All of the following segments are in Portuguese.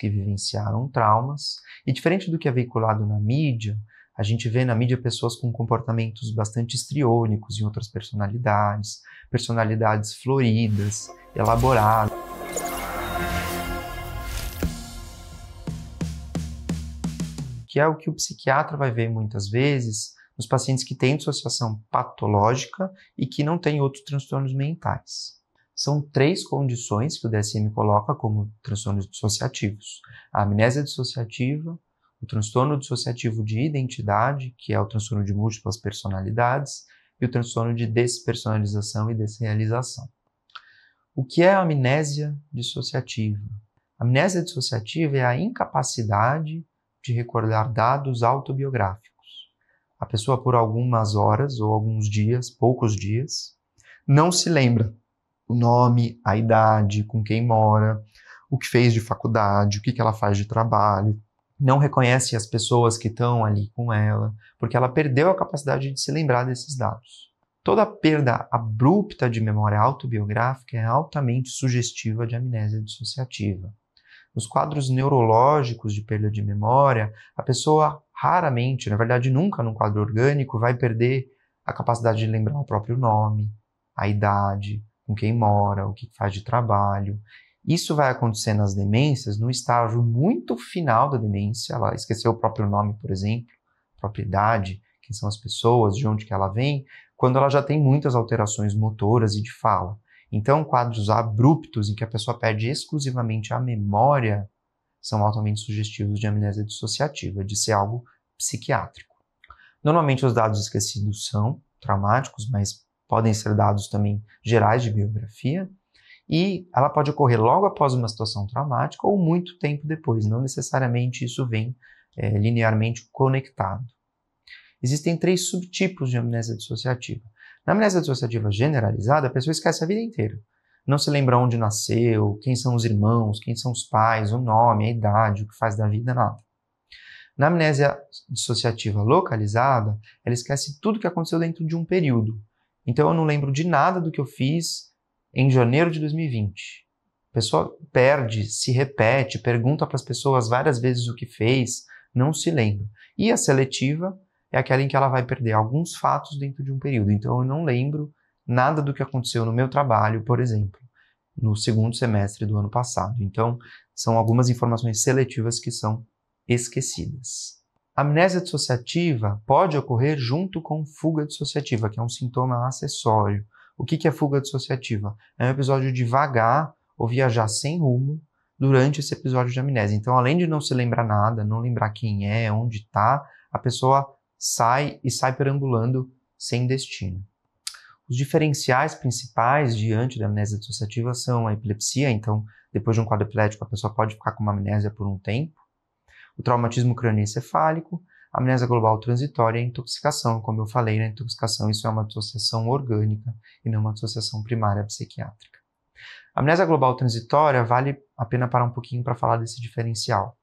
que vivenciaram traumas, e diferente do que é veiculado na mídia, a gente vê na mídia pessoas com comportamentos bastante estriônicos em outras personalidades, personalidades floridas, elaboradas. Que é o que o psiquiatra vai ver muitas vezes nos pacientes que têm dissociação patológica e que não têm outros transtornos mentais. São três condições que o DSM coloca como transtornos dissociativos: a amnésia dissociativa, o transtorno dissociativo de identidade, que é o transtorno de múltiplas personalidades, e o transtorno de despersonalização e desrealização. O que é a amnésia dissociativa? A amnésia dissociativa é a incapacidade de recordar dados autobiográficos. A pessoa, por algumas horas ou alguns dias, poucos dias, não se lembra o nome, a idade, com quem mora, o que fez de faculdade, o que ela faz de trabalho, não reconhece as pessoas que estão ali com ela, porque ela perdeu a capacidade de se lembrar desses dados. Toda perda abrupta de memória autobiográfica é altamente sugestiva de amnésia dissociativa. Nos quadros neurológicos de perda de memória, a pessoa raramente, na verdade nunca num quadro orgânico, vai perder a capacidade de lembrar o próprio nome, a idade, com quem mora, o que faz de trabalho. Isso vai acontecer nas demências no estágio muito final da demência, ela esqueceu o próprio nome, por exemplo, propriedade, quem são as pessoas, de onde que ela vem, quando ela já tem muitas alterações motoras e de fala. Então, quadros abruptos em que a pessoa perde exclusivamente a memória são altamente sugestivos de amnésia dissociativa, de ser algo psiquiátrico. Normalmente os dados esquecidos são traumáticos, mas podem ser dados também gerais de biografia, e ela pode ocorrer logo após uma situação traumática ou muito tempo depois, não necessariamente isso vem é, linearmente conectado. Existem três subtipos de amnésia dissociativa. Na amnésia dissociativa generalizada, a pessoa esquece a vida inteira. Não se lembra onde nasceu, quem são os irmãos, quem são os pais, o nome, a idade, o que faz da vida, nada. Na amnésia dissociativa localizada, ela esquece tudo que aconteceu dentro de um período. Então eu não lembro de nada do que eu fiz em janeiro de 2020. A pessoa perde, se repete, pergunta para as pessoas várias vezes o que fez, não se lembra. E a seletiva é aquela em que ela vai perder alguns fatos dentro de um período. Então eu não lembro nada do que aconteceu no meu trabalho, por exemplo, no segundo semestre do ano passado. Então são algumas informações seletivas que são esquecidas. Amnésia dissociativa pode ocorrer junto com fuga dissociativa, que é um sintoma acessório. O que é fuga dissociativa? É um episódio de vagar ou viajar sem rumo durante esse episódio de amnésia. Então, além de não se lembrar nada, não lembrar quem é, onde está, a pessoa sai e sai perambulando sem destino. Os diferenciais principais diante da amnésia dissociativa são a epilepsia, então, depois de um quadro epilético, a pessoa pode ficar com uma amnésia por um tempo, o traumatismo crânioencefálico a amnésia global transitória é a intoxicação. Como eu falei, na intoxicação isso é uma dissociação orgânica e não uma dissociação primária psiquiátrica. A amnésia global transitória vale a pena parar um pouquinho para falar desse diferencial.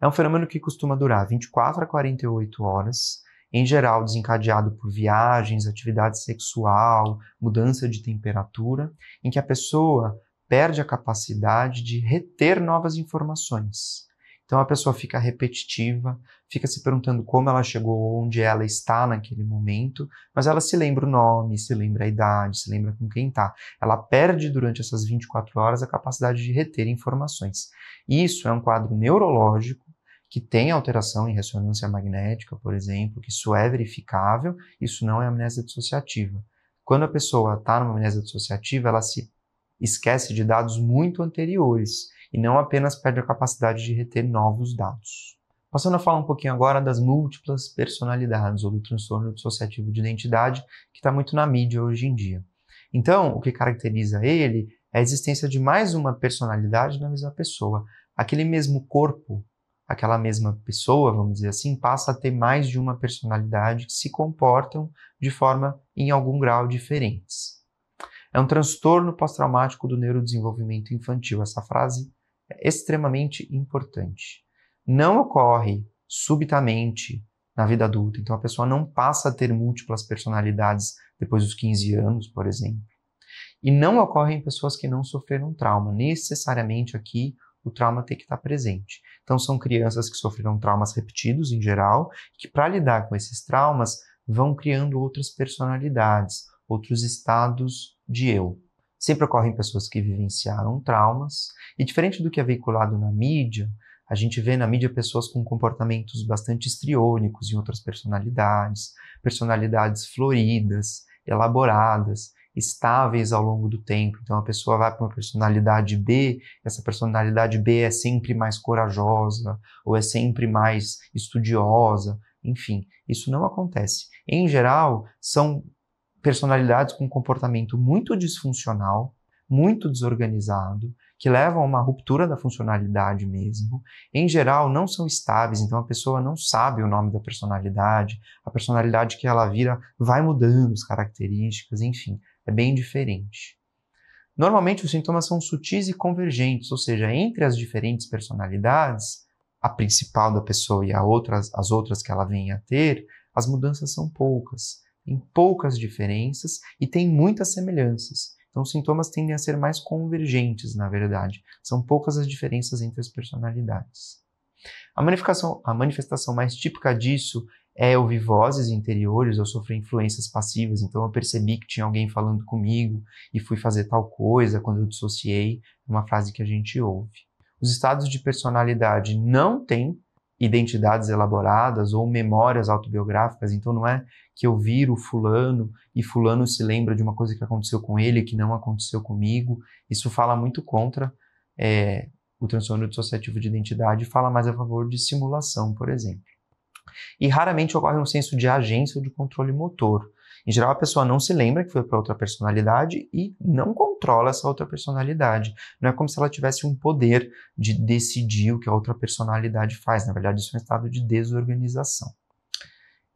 É um fenômeno que costuma durar 24 a 48 horas, em geral desencadeado por viagens, atividade sexual, mudança de temperatura, em que a pessoa perde a capacidade de reter novas informações. Então a pessoa fica repetitiva, fica se perguntando como ela chegou, onde ela está naquele momento, mas ela se lembra o nome, se lembra a idade, se lembra com quem está. Ela perde durante essas 24 horas a capacidade de reter informações. Isso é um quadro neurológico que tem alteração em ressonância magnética, por exemplo, que isso é verificável, isso não é amnésia dissociativa. Quando a pessoa está numa amnésia dissociativa, ela se esquece de dados muito anteriores e não apenas perde a capacidade de reter novos dados. Passando a falar um pouquinho agora das múltiplas personalidades ou do transtorno dissociativo de identidade, que está muito na mídia hoje em dia. Então, o que caracteriza ele é a existência de mais uma personalidade na mesma pessoa. Aquele mesmo corpo, aquela mesma pessoa, vamos dizer assim, passa a ter mais de uma personalidade que se comportam de forma, em algum grau, diferentes. É um transtorno pós-traumático do neurodesenvolvimento infantil. Essa frase é extremamente importante. Não ocorre subitamente na vida adulta, então a pessoa não passa a ter múltiplas personalidades depois dos 15 anos, por exemplo. E não ocorre em pessoas que não sofreram trauma. Necessariamente aqui o trauma tem que estar presente. Então, são crianças que sofreram traumas repetidos, em geral, que, para lidar com esses traumas, vão criando outras personalidades, outros estados de eu. Sempre ocorrem pessoas que vivenciaram traumas, e diferente do que é veiculado na mídia, a gente vê na mídia pessoas com comportamentos bastante estriônicos em outras personalidades, personalidades floridas, elaboradas, estáveis ao longo do tempo. Então a pessoa vai para uma personalidade B, essa personalidade B é sempre mais corajosa ou é sempre mais estudiosa, enfim, isso não acontece. Em geral, são personalidades com comportamento muito disfuncional, muito desorganizado, que levam a uma ruptura da funcionalidade mesmo. Em geral, não são estáveis, então a pessoa não sabe o nome da personalidade, a personalidade que ela vira vai mudando as características, enfim, é bem diferente. Normalmente os sintomas são sutis e convergentes, ou seja, entre as diferentes personalidades, a principal da pessoa e a outras, as outras que ela vem a ter, as mudanças são poucas, tem poucas diferenças e tem muitas semelhanças. Então, os sintomas tendem a ser mais convergentes, na verdade. São poucas as diferenças entre as personalidades. A manifestação, a manifestação mais típica disso é ouvir vozes interiores ou sofrer influências passivas. Então, eu percebi que tinha alguém falando comigo e fui fazer tal coisa quando eu dissociei. Uma frase que a gente ouve. Os estados de personalidade não têm identidades elaboradas ou memórias autobiográficas, então não é que eu viro fulano e fulano se lembra de uma coisa que aconteceu com ele que não aconteceu comigo. Isso fala muito contra é, o transtorno dissociativo de identidade fala mais a favor de simulação, por exemplo. E raramente ocorre um senso de agência ou de controle motor. Em geral, a pessoa não se lembra que foi para outra personalidade e não controla essa outra personalidade. Não é como se ela tivesse um poder de decidir o que a outra personalidade faz. Na verdade, isso é um estado de desorganização.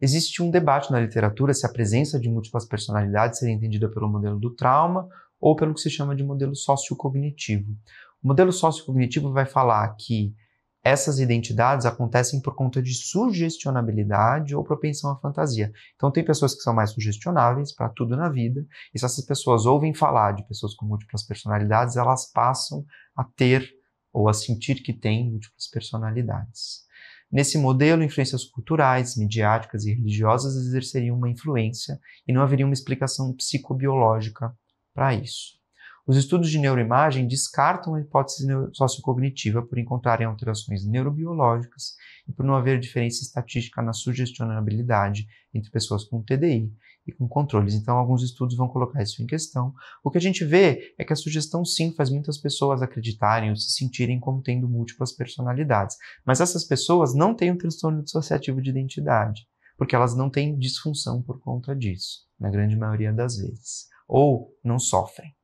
Existe um debate na literatura se a presença de múltiplas personalidades seria entendida pelo modelo do trauma ou pelo que se chama de modelo sociocognitivo. O modelo sociocognitivo vai falar que essas identidades acontecem por conta de sugestionabilidade ou propensão à fantasia. Então, tem pessoas que são mais sugestionáveis para tudo na vida, e se essas pessoas ouvem falar de pessoas com múltiplas personalidades, elas passam a ter ou a sentir que têm múltiplas personalidades. Nesse modelo, influências culturais, midiáticas e religiosas exerceriam uma influência e não haveria uma explicação psicobiológica para isso. Os estudos de neuroimagem descartam a hipótese sociocognitiva por encontrarem alterações neurobiológicas e por não haver diferença estatística na sugestionabilidade entre pessoas com TDI e com controles. Então, alguns estudos vão colocar isso em questão. O que a gente vê é que a sugestão sim faz muitas pessoas acreditarem ou se sentirem como tendo múltiplas personalidades, mas essas pessoas não têm um transtorno dissociativo de identidade, porque elas não têm disfunção por conta disso, na grande maioria das vezes, ou não sofrem.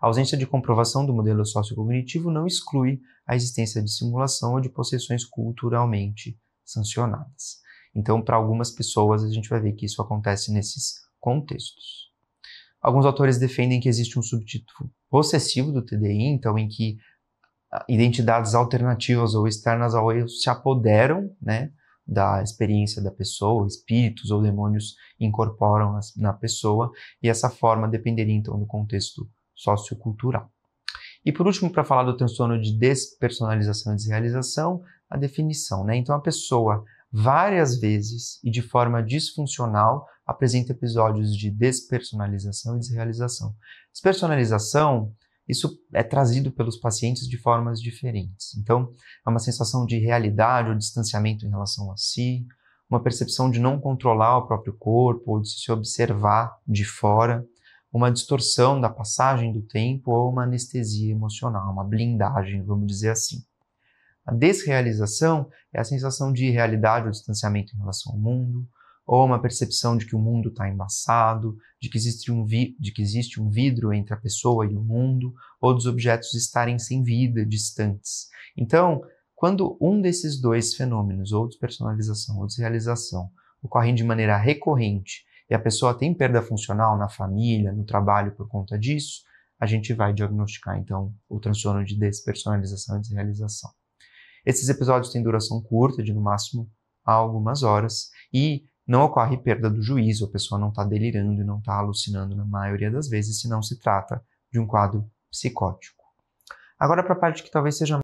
A ausência de comprovação do modelo sociocognitivo não exclui a existência de simulação ou de possessões culturalmente sancionadas. Então, para algumas pessoas, a gente vai ver que isso acontece nesses contextos. Alguns autores defendem que existe um subtítulo possessivo do TDI, então em que ah, identidades alternativas ou externas ao eu se apoderam, né, da experiência da pessoa, espíritos ou demônios incorporam na pessoa, e essa forma dependeria então do contexto sociocultural. E por último, para falar do transtorno de despersonalização e desrealização, a definição. Né? Então, a pessoa várias vezes e de forma disfuncional apresenta episódios de despersonalização e desrealização. Despersonalização, isso é trazido pelos pacientes de formas diferentes. Então, é uma sensação de realidade ou distanciamento em relação a si, uma percepção de não controlar o próprio corpo ou de se observar de fora uma distorção da passagem do tempo ou uma anestesia emocional, uma blindagem, vamos dizer assim. A desrealização é a sensação de irrealidade ou distanciamento em relação ao mundo, ou uma percepção de que o mundo está embaçado, de que, existe um de que existe um vidro entre a pessoa e o mundo, ou dos objetos estarem sem vida, distantes. Então, quando um desses dois fenômenos, ou despersonalização ou desrealização, ocorrem de maneira recorrente e a pessoa tem perda funcional na família, no trabalho por conta disso, a gente vai diagnosticar então o transtorno de despersonalização e desrealização. Esses episódios têm duração curta, de no máximo algumas horas, e não ocorre perda do juízo, a pessoa não está delirando e não está alucinando na maioria das vezes, se não se trata de um quadro psicótico. Agora, para a parte que talvez seja